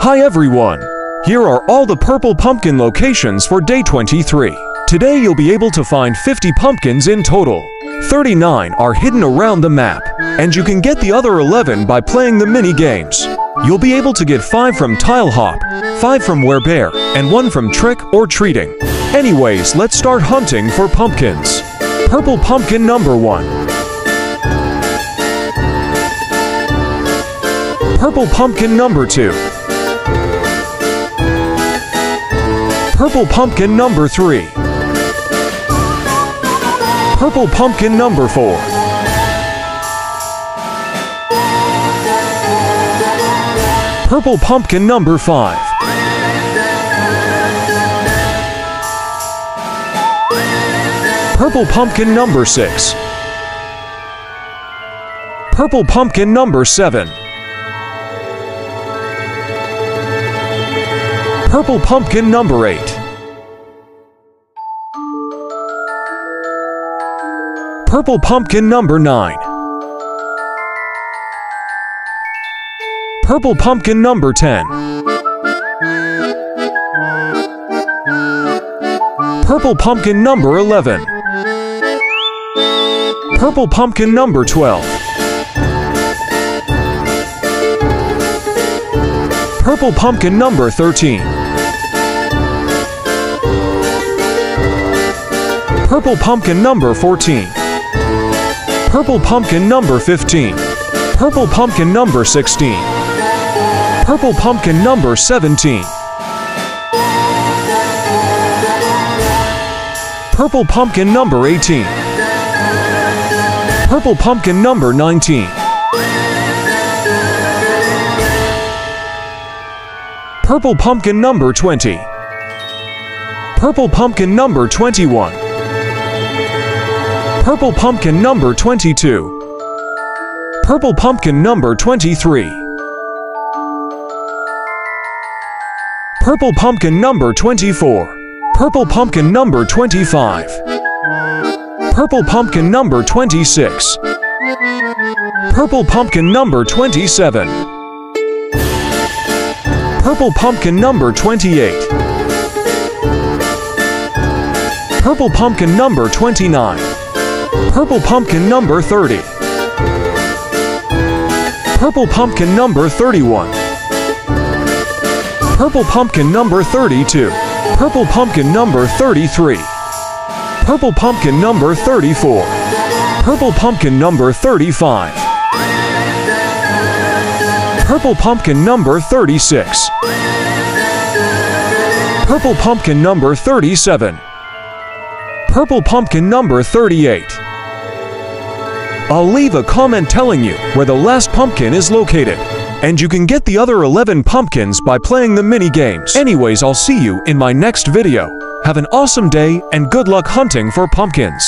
Hi everyone! Here are all the purple pumpkin locations for day 23. Today you'll be able to find 50 pumpkins in total. 39 are hidden around the map, and you can get the other 11 by playing the mini games. You'll be able to get 5 from Tile Hop, 5 from Where Bear, and 1 from Trick or Treating. Anyways, let's start hunting for pumpkins. Purple pumpkin number 1. Purple pumpkin number 2. Purple pumpkin number 3. Purple pumpkin number 4. Purple pumpkin number 5. Purple pumpkin number 6. Purple pumpkin number 7. Purple pumpkin number 8. Purple pumpkin number 9. Purple pumpkin number 10. Purple pumpkin number 11. Purple pumpkin number 12. Purple pumpkin number 13. Purple pumpkin number 14. Purple pumpkin number 15. Purple pumpkin number 16. Purple pumpkin number 17. Purple pumpkin number 18. Purple pumpkin number 19. Purple pumpkin number 20. Purple pumpkin number 21. Purple pumpkin number 22. Purple pumpkin number 23. Purple pumpkin number 24. Purple pumpkin number 25. Purple pumpkin number 26. Purple pumpkin number 27. Purple pumpkin number 28. Purple pumpkin number 29. Purple pumpkin number 30. Purple pumpkin number 31. Purple pumpkin number 32. Purple pumpkin number 33. Purple pumpkin number 34. Purple pumpkin number 35. Purple pumpkin number 36. Purple pumpkin number 37. Purple pumpkin number 38. I'll leave a comment telling you where the last pumpkin is located. And you can get the other 11 pumpkins by playing the mini games. Anyways, I'll see you in my next video. Have an awesome day and good luck hunting for pumpkins.